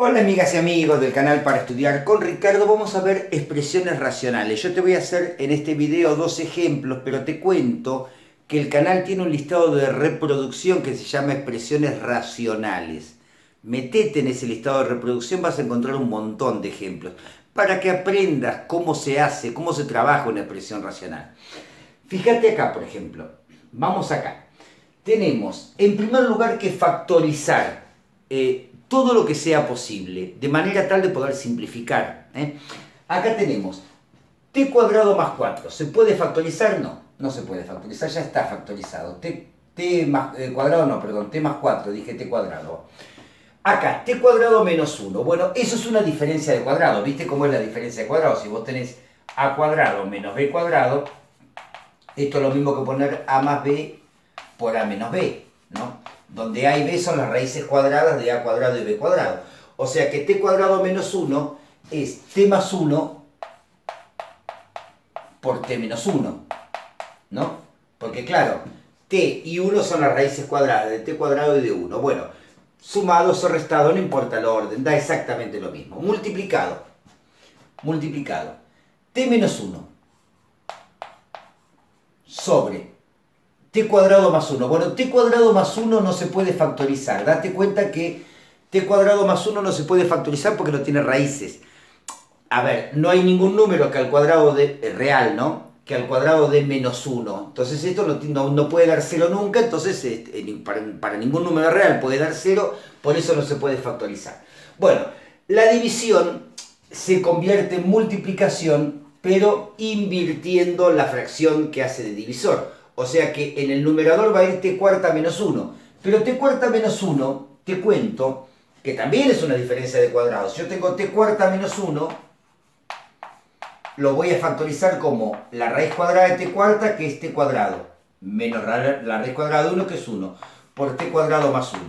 Hola amigas y amigos del canal para estudiar con Ricardo, vamos a ver expresiones racionales. Yo te voy a hacer en este video dos ejemplos, pero te cuento que el canal tiene un listado de reproducción que se llama expresiones racionales. Metete en ese listado de reproducción, vas a encontrar un montón de ejemplos para que aprendas cómo se hace, cómo se trabaja una expresión racional. Fíjate acá, por ejemplo. Vamos acá. Tenemos, en primer lugar, que factorizar. Eh, todo lo que sea posible, de manera tal de poder simplificar. ¿eh? Acá tenemos t cuadrado más 4. ¿Se puede factorizar? No, no se puede factorizar, ya está factorizado. t, t más, eh, cuadrado, no, perdón, t más 4, dije t cuadrado. Acá, t cuadrado menos 1. Bueno, eso es una diferencia de cuadrado. ¿Viste cómo es la diferencia de cuadrado? Si vos tenés a cuadrado menos b cuadrado, esto es lo mismo que poner a más b por a menos b, ¿no? Donde A y B son las raíces cuadradas de A cuadrado y B cuadrado. O sea que T cuadrado menos 1 es T más 1 por T menos 1. ¿No? Porque claro, T y 1 son las raíces cuadradas de T cuadrado y de 1. Bueno, sumados o restados, no importa el orden, da exactamente lo mismo. Multiplicado. Multiplicado. T menos 1 sobre t cuadrado más 1. Bueno, t cuadrado más 1 no se puede factorizar. Date cuenta que t cuadrado más 1 no se puede factorizar porque no tiene raíces. A ver, no hay ningún número que al cuadrado de eh, real, ¿no? Que al cuadrado de menos 1. Entonces esto no, no, puede dar 0 nunca, entonces este, para, para ningún número real puede dar 0, por eso no se puede factorizar. Bueno, la división se convierte en multiplicación, pero invirtiendo la fracción que hace de divisor. O sea que en el numerador va a ir t cuarta menos 1. Pero t cuarta menos 1, te cuento, que también es una diferencia de cuadrados. Yo tengo t cuarta menos 1, lo voy a factorizar como la raíz cuadrada de t cuarta, que es t cuadrado, menos la raíz cuadrada de 1, que es 1, por t cuadrado más 1.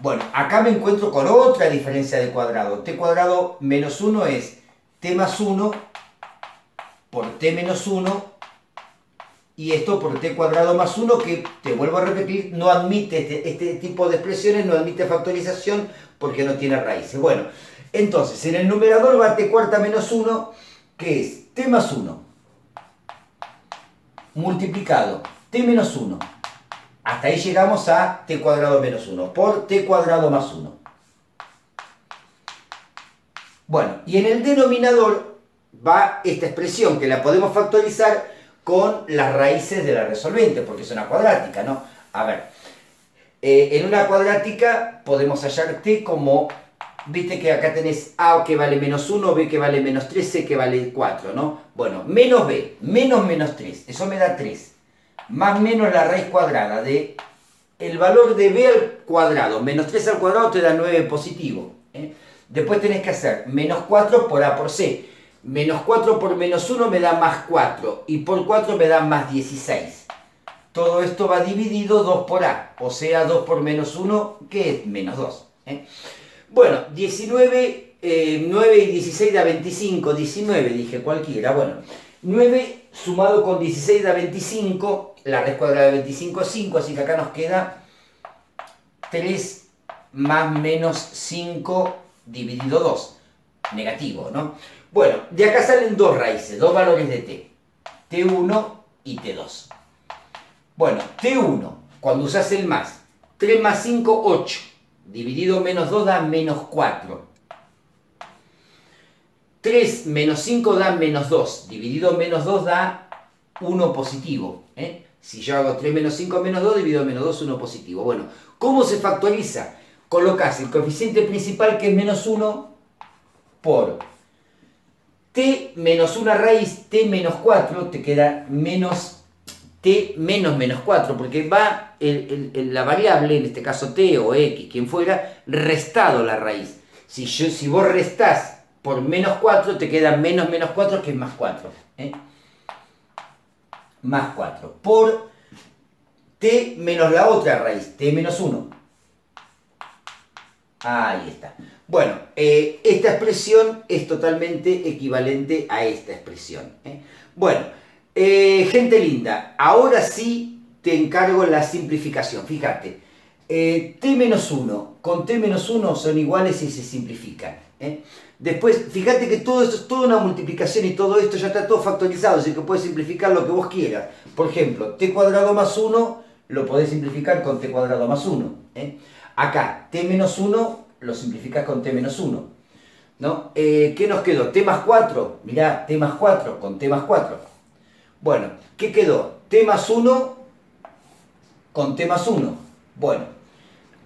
Bueno, acá me encuentro con otra diferencia de cuadrado. t cuadrado menos 1 es t más 1 por t menos 1 y esto por t cuadrado más 1 que, te vuelvo a repetir, no admite este, este, tipo de expresiones, no admite factorización porque no tiene raíces. Bueno, entonces en el numerador va t cuarta menos 1 que es t más 1 multiplicado t menos 1 hasta ahí llegamos a t cuadrado menos 1 por t cuadrado más 1. Bueno, y en el denominador va esta expresión que la podemos factorizar con las raíces de la resolvente, porque es una cuadrática, ¿no? A ver, eh, en una cuadrática podemos hallar t como, viste que acá tenés a que vale menos 1, b que vale menos 3, c que vale 4, ¿no? Bueno, menos b, menos menos 3, eso me da 3, más menos la raíz cuadrada de el valor de b al cuadrado, menos 3 al cuadrado te da 9 positivo. ¿eh? Después tenés que hacer menos 4 por a por c. Menos 4 por menos 1 me da más 4 y por 4 me da más 16. Todo esto va dividido 2 por A, o sea 2 por menos 1 que es menos 2. ¿eh? Bueno, 19, 9 y 16 da 25, 19 dije cualquiera. Bueno, 9 sumado con 16 da 25, la raíz cuadrada de 25 es 5, así que acá nos queda 3 más menos 5 dividido 2, negativo, ¿no? Bueno, de acá salen dos raíces, dos valores de t. t1 y t2. Bueno, t1, cuando usas el más, 3 más 5, 8. Dividido menos 2 da menos 4. 3 menos 5 da menos 2. Dividido menos 2 da 1 positivo. ¿eh? Si yo hago 3 menos 5 menos 2, dividido menos 2, 1 positivo. Bueno, ¿cómo se factoriza? Colocas el coeficiente principal que es menos 1 por t menos una raíz, t menos 4, te queda menos t menos menos 4, porque va la variable, en este caso t o x, quien fuera, restado la raíz. Si, yo, si vos restás por menos 4, te queda menos menos 4, que es más 4. ¿eh? Más 4. Por t menos la otra raíz, t menos 1. Ahí está. Bueno, eh, esta expresión es totalmente equivalente a esta expresión. ¿eh? Bueno, eh, gente linda, ahora sí te encargo la simplificación. Fíjate, eh, t menos 1 con t menos 1 son iguales y se simplifican. Después, fíjate que todo esto es toda una multiplicación y todo esto ya está todo factorizado, así que puedes simplificar lo que vos quieras. Por ejemplo, t cuadrado más 1 lo podés simplificar con t cuadrado más 1. ¿eh? Acá, t menos 1 lo simplificas con t menos 1. ¿no? Eh, ¿Qué nos quedó? t más 4. Mirá, t más 4 con t más 4. Bueno, ¿qué quedó? t más 1 con t más 1. Bueno,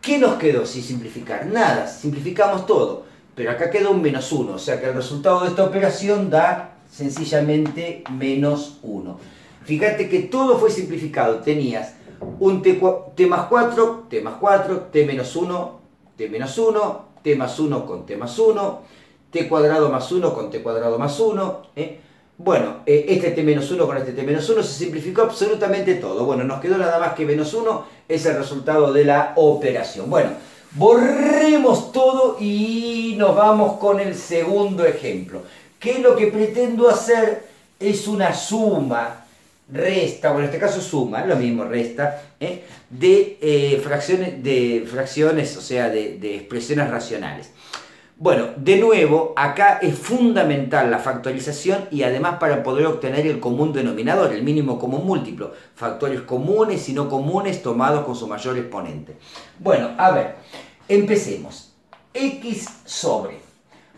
¿qué nos quedó sin simplificar? Nada, simplificamos todo pero acá queda un menos 1, o sea que el resultado de esta operación da sencillamente menos 1. Fíjate que todo fue simplificado, tenías un t, más 4, t más 4, t menos 1, t menos 1, t más 1 con t más 1, t cuadrado más 1 con t cuadrado más 1. ¿eh? Bueno, eh, este t menos 1 con este t menos 1 se simplificó absolutamente todo. Bueno, nos quedó nada más que menos 1, es el resultado de la operación. Bueno, Borremos todo y nos vamos con el segundo ejemplo. Que lo que pretendo hacer es una suma, resta, bueno en este caso suma, lo mismo, resta, ¿eh? de, eh, fracciones, de fracciones, o sea, de, de expresiones racionales. Bueno, de nuevo, acá es fundamental la factorización y además para poder obtener el común denominador, el mínimo común múltiplo, factores comunes y no comunes tomados con su mayor exponente. Bueno, a ver, empecemos. x sobre.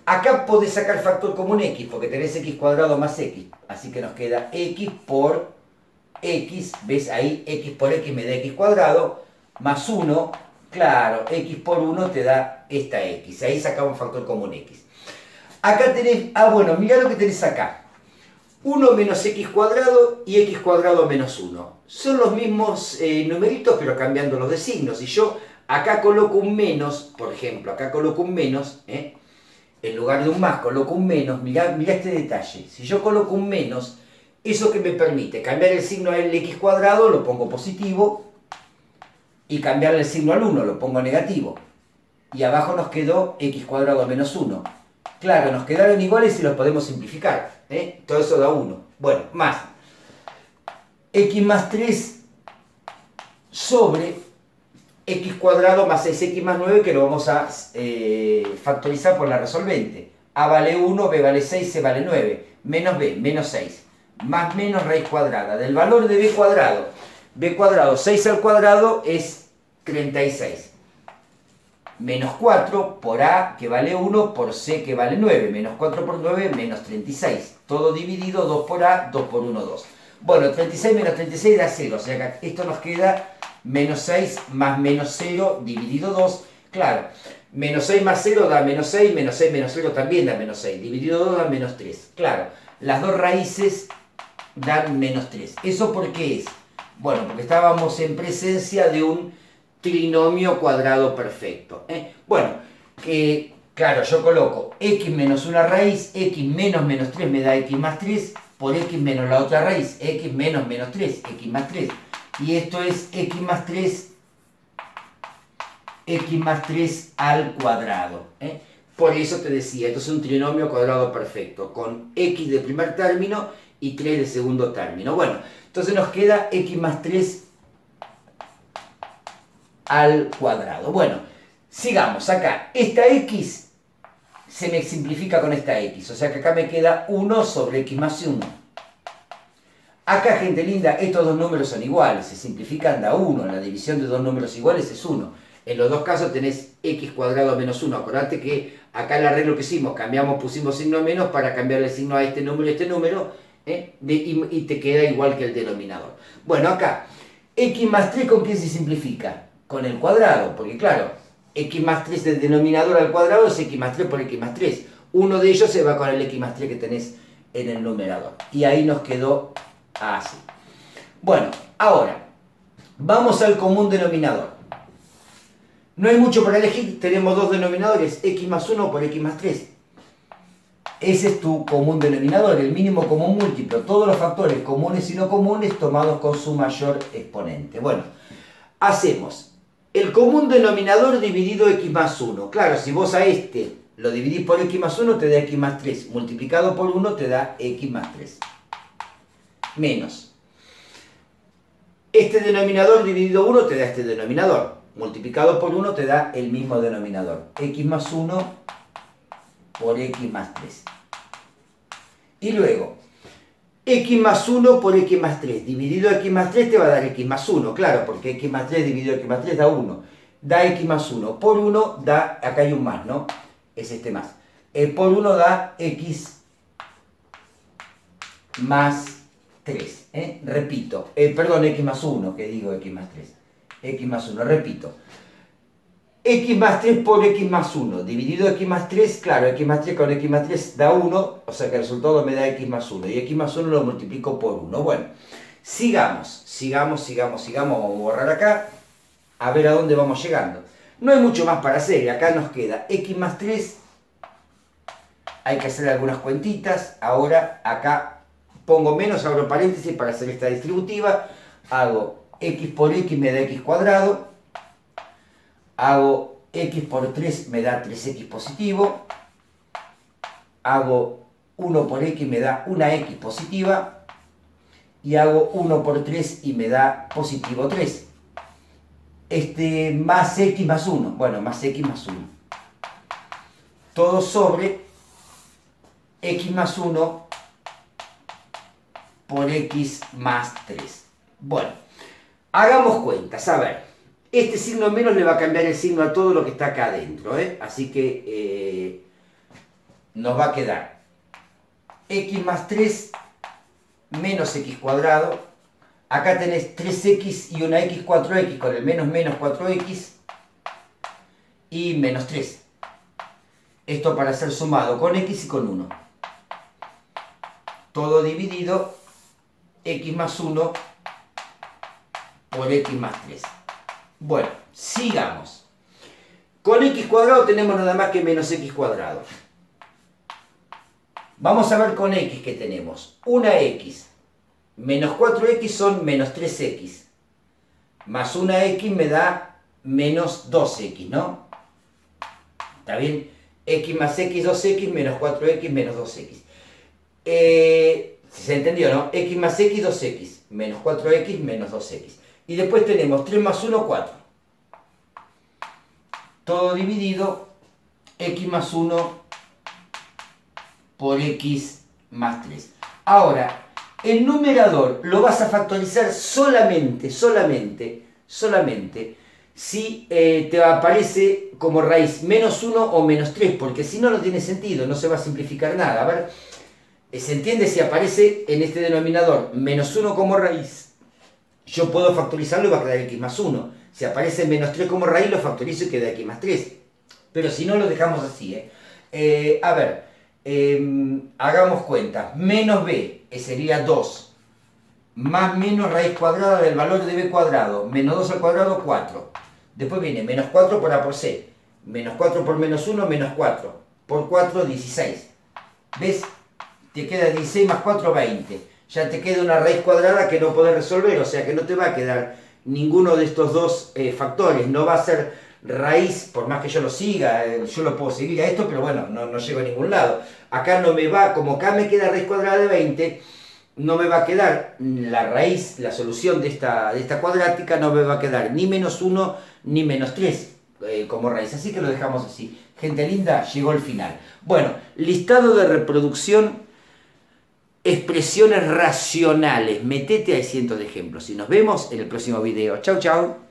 Acá podés sacar factor común x porque tenés x cuadrado más x, así que nos queda x por x, ves ahí, x por x me da x cuadrado, más 1 Claro, x por 1 te da esta x. Ahí sacamos factor común x. Acá tenés, ah bueno, mira lo que tenés acá. 1 menos x cuadrado y x cuadrado menos 1. Son los mismos eh, numeritos, pero cambiando los de signos. Si yo acá coloco un menos, por ejemplo, acá coloco un menos, ¿eh? en lugar de un más coloco un menos, mirá, mirá este detalle. Si yo coloco un menos, eso que me permite cambiar el signo del x cuadrado, lo pongo positivo, y cambiarle el signo al 1, lo pongo negativo. Y abajo nos quedó x cuadrado menos 1. Claro, nos quedaron iguales y los podemos simplificar. ¿eh? Todo eso da 1. Bueno, más. x más 3 sobre x cuadrado más 6x más 9 que lo vamos a eh, factorizar por la resolvente. a vale 1, b vale 6, c vale 9. Menos b, menos 6. Más menos raíz cuadrada. Del valor de b cuadrado b cuadrado 6 al cuadrado es 36. Menos 4 por a que vale 1 por c que vale 9. Menos 4 por 9 menos 36. Todo dividido 2 por a, 2 por 1, 2. Bueno, 36 menos 36 da 0. O sea que esto nos queda menos 6 más menos 0 dividido 2. Claro, menos 6 más 0 da menos 6, menos 6 menos 0 también da menos 6. Dividido 2 da menos 3. Claro, las dos raíces dan menos 3. ¿Eso por qué es? Bueno, porque estábamos en presencia de un trinomio cuadrado perfecto. ¿eh? Bueno, que claro, yo coloco x menos una raíz, x menos menos 3 me da x más 3, por x menos la otra raíz, x menos menos 3, x más 3. Y esto es x más 3, x más 3 al cuadrado. ¿eh? Por eso te decía, esto es un trinomio cuadrado perfecto, con x de primer término y 3 de segundo término. Bueno, entonces nos queda x más 3 al cuadrado. Bueno, sigamos acá. Esta x se me simplifica con esta x. O sea que acá me queda 1 sobre x más 1. Acá, gente linda, estos dos números son iguales. Se simplifican da 1. La división de dos números iguales es 1. En los dos casos tenés x cuadrado menos 1. Acordate que acá el arreglo que hicimos, cambiamos, pusimos signo menos para cambiar el signo a este número y este número ¿eh? y, te queda igual que el denominador. Bueno, acá, x más 3 con quién se simplifica? Con el cuadrado, porque claro, x más 3 del denominador al cuadrado es x más 3 por x más 3. Uno de ellos se va con el x más 3 que tenés en el numerador. Y ahí nos quedó así. Bueno, ahora, vamos al común denominador. No hay mucho para elegir, tenemos dos denominadores, x más 1 por x más 3. Ese es tu común denominador, el mínimo común múltiplo. Todos los factores comunes y no comunes tomados con su mayor exponente. Bueno, hacemos el común denominador dividido x más 1. Claro, si vos a este lo dividís por x más 1 te da x más 3. Multiplicado por 1 te da x más 3. Menos. Este denominador dividido 1 te da este denominador. multiplicado por 1 te da el mismo denominador. x más 1 por x más 3. Y luego, x más 1 por x más 3. Dividido x más 3 te va a dar x más 1, claro, porque x más 3 dividido x más 3 da 1. Da x más 1. Por 1 da, acá hay un más, ¿no? Es este más. Eh, por 1 da x más 3. ¿eh? Repito, eh, perdón, x más 1, que digo x más 3. x más 1, repito x más 3 por x más 1, dividido x más 3, claro, x más 3 con x más 3 da 1, o sea que el resultado me da x más 1, y x más 1 lo multiplico por 1. Bueno, sigamos, sigamos, sigamos, sigamos, vamos a borrar acá, a ver a dónde vamos llegando. No hay mucho más para hacer, acá nos queda x más 3, hay que hacer algunas cuentitas, ahora acá pongo menos, abro paréntesis para hacer esta distributiva, hago x por x me da x cuadrado, hago x por 3 me da 3x positivo, hago 1 por x me da una x positiva, y hago 1 por 3 y me da positivo 3. Este, más x más 1, bueno, más x más 1. Todo sobre x más 1 por x más 3. Bueno, hagamos cuentas, a ver. Este signo menos le va a cambiar el signo a todo lo que está acá adentro, ¿eh? Así que eh, nos va a quedar x más 3 menos x cuadrado. Acá tenés 3x y una x 4x con el menos menos 4x y menos 3. Esto para ser sumado con x y con 1. Todo dividido x más 1 por x más 3. Bueno, sigamos. Con x cuadrado tenemos nada más que menos x cuadrado. Vamos a ver con x que tenemos. Una x menos 4x son menos 3x. Más una x me da menos 2x, ¿no? ¿Está bien? x más x, 2x, menos 4x, menos 2x. Eh, ¿Se entendió, no? x más x, 2x, menos 4x, menos 2x. Y después tenemos 3 más 1, 4. Todo dividido, x más 1 por x más 3. Ahora, el numerador lo vas a factorizar solamente, solamente, solamente, si eh, te aparece como raíz menos 1 o menos 3, porque si no, no tiene sentido, no se va a simplificar nada. A ver, eh, ¿se entiende si aparece en este denominador menos 1 como raíz? Yo puedo factorizarlo y va a quedar x más 1. Si aparece menos 3 como raíz, lo factorizo y queda x más 3. Pero si no, lo dejamos así. ¿eh? Eh, a ver, em, hagamos cuenta. Menos b sería 2. Más menos raíz cuadrada del valor de b cuadrado. Menos 2 al cuadrado, 4. Después viene menos 4 por a por c. Menos 4 por menos 1, menos 4. Por 4, 16. ¿Ves? Te queda 16 más 4, 20 ya te queda una raíz cuadrada que no puedes resolver, o sea que no te va a quedar ninguno de estos dos eh, factores, no va a ser raíz, por más que yo lo siga, eh, yo lo puedo seguir a esto, pero bueno, no, no llego a ningún lado. Acá no me va, como acá me queda raíz cuadrada de 20, no me va a quedar la raíz, la solución de esta, de esta cuadrática, no me va a quedar ni menos 1 ni menos 3 eh, como raíz. Así que lo dejamos así. Gente linda, llegó el final. Bueno, listado de reproducción expresiones racionales. Metete a cientos de ejemplos. Y nos vemos en el próximo video. Chau, chau.